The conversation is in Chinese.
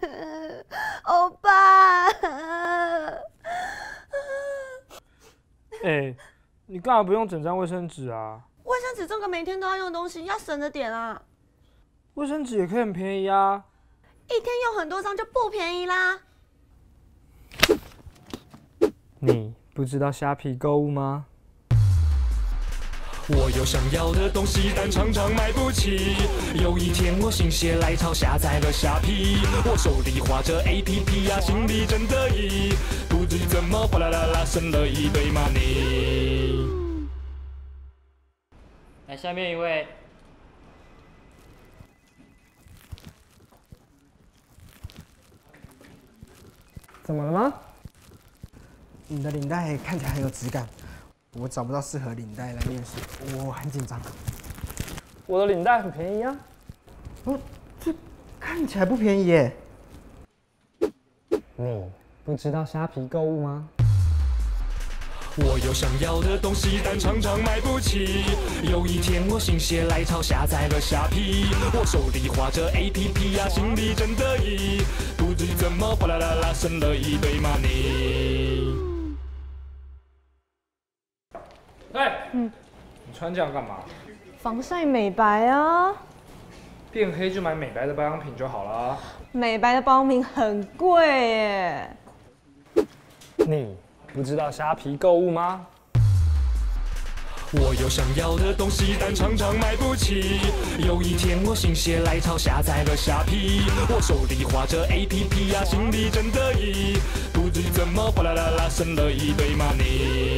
欧巴。哎，你干嘛不用整张卫生纸啊？卫生纸这个每天都要用的东西，要省着点啊。卫生纸也可以很便宜啊。一天用很多张就不便宜啦。你不知道虾皮购物吗？我有想要的东西，但常常买不起。有一天我心血来潮下载了虾皮，我手里画着 APP 呀，心里真得意。不知怎么哗啦啦啦生了一堆 money。来，下面一位。怎么了吗？你的领带看起来很有质感。我找不到适合领带来面试，我很紧张。我的领带很便宜啊，哦，这看起来不便宜耶。你不知道虾皮购物吗？我有想要的东西，但常常买不起。有一天我心血来潮下载了虾皮，我手里画着 APP 呀，心里真得意。不知怎么哗啦啦啦省了一堆 money。哎，嗯，你穿这样干嘛？防晒美白啊。变黑就买美白的保养品就好了。美白的保养品很贵耶。你不知道虾皮购物吗？我有想要的东西，但常常买不起。有一天我心血来潮下载了虾皮，我手里画着 APP 呀，心里真得意。不知怎么哗啦啦啦省了一堆 money。